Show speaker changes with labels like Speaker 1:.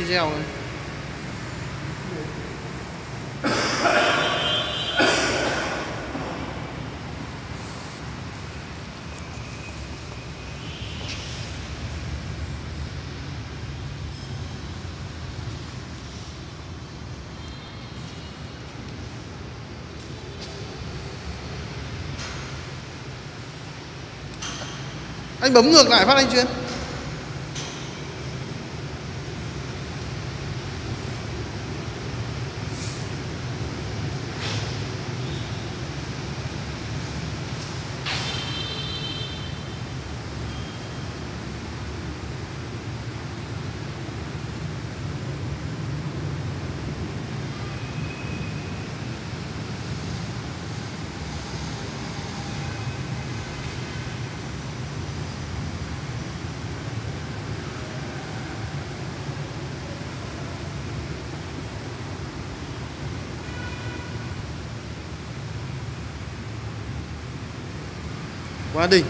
Speaker 1: video này. anh bấm ngược lại phát anh chuyên quá đỉnh.